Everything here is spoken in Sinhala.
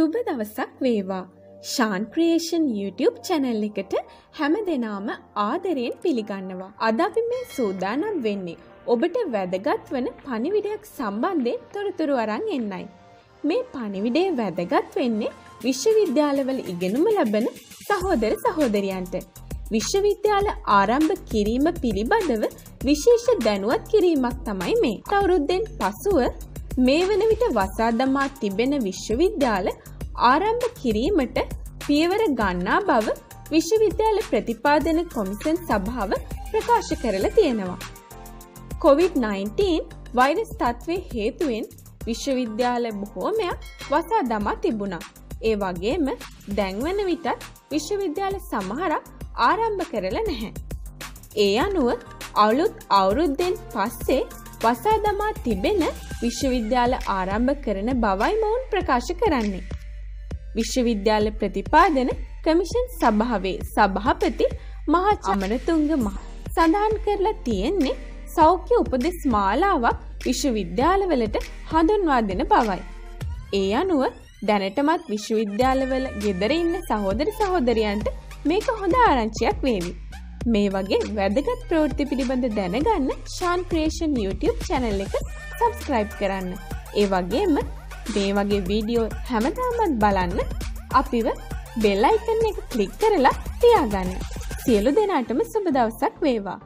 සුබ දවසක් වේවා. ශාන් ක්‍රියේෂන් YouTube චැනල් එකට හැම දෙනාම ආදරයෙන් පිළිගන්නවා. අද අපි මේ සූදානම් වෙන්නේ ඔබට වැදගත් වන පණිවිඩයක් සම්බන්ධයෙන් තොරතුරු අරන් එන්නයි. මේ පණිවිඩය වැදගත් වෙන්නේ විශ්වවිද්‍යාලවල ඉගෙනුම ලබන සහෝදර සහෝදරියන්ට. විශ්වවිද්‍යාල ආරම්භ කිරීම පිළිබඳව විශේෂ දැනුවත් කිරීමක් තමයි මේ. අවුරුද්දෙන් පසුව මේ වන විට වසා දමා තිබෙන විශ්වවිද්‍යාල ආරම්භ කිරීමට පියවර ගන්නා බව විශ්වවිද්‍යාල ප්‍රතිපාදන කොමිසන් සභාව ප්‍රකාශ කරලා තියෙනවා. COVID-19 වෛරස් තත්ත්වය හේතුවෙන් විශ්වවිද්‍යාල බොහෝමයක් වසා දමා තිබුණා. ඒ වගේම දැන්වන විටත් විශ්වවිද්‍යාල සමහරක් ආරම්භ කරලා නැහැ. ඒ අනුව අවුලුත් අවුරුද්දෙන් පස්සේ වසා දමා තිබෙන විශ්වවිද්‍යාල ආරම්භ කරන බවයි මොවුන් ප්‍රකාශ කරන්නේ. විශ්වවිද්‍යාල ප්‍රතිපාදන කමිෂන් සභාවේ සභාපති මහා අමරතුංග මහ සඳහන් කරලා තියෙන්නේ සෞඛ්‍ය උපදෙස් මාලාවක් විශ්වවිද්‍යාලවලට හඳුන්වා දෙන බවයි. ඒ අනුව දැනටමත් විශ්වවිද්‍යාලවල ගෙදර ඉන්න සහෝදර සහෝදරයන්ට මේක හොඳ ආරංචියක් වේවි. මේ වගේ වැදගත් ප්‍රවෘත්ති පිළිබඳ දැනගන්න ශාන් ක්‍රේෂන් YouTube චැනල් එක සබස්ක්‍රයිබ් කරන්න. ඒ වගේම මේ වගේ වීඩියෝ හැමදාමත් බලන්න අපිව බෙල් අයිකන් එක ක්ලික් කරලා තියාගන්න. සියලු දෙනාටම සුබ දවසක් වේවා.